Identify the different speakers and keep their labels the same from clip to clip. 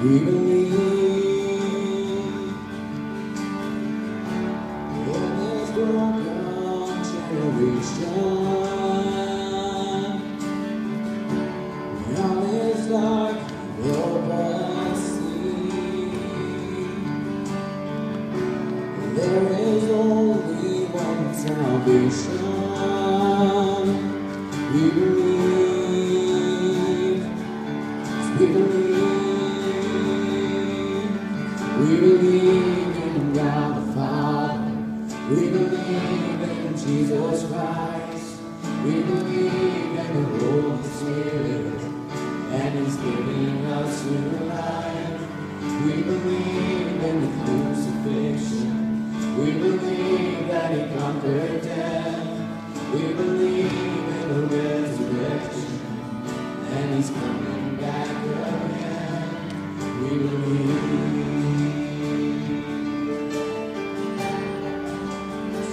Speaker 1: We believe in this broken generation. Young is dark the open sea. There is only one salvation. We believe. We believe in God the Father. We believe in Jesus Christ. We believe in the Holy Spirit. And He's giving us new life. We believe in the crucifixion. We believe that He conquered death. We believe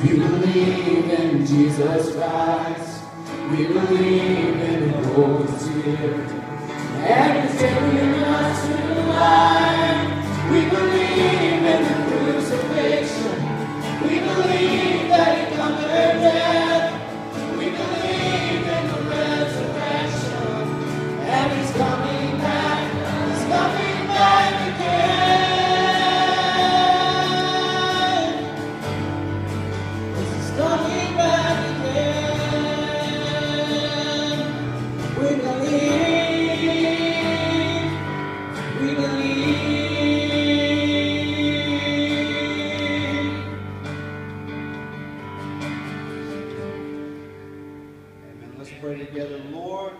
Speaker 1: We believe in Jesus Christ. We believe in the Holy Spirit. And it's taking us to life.
Speaker 2: pray together, Lord,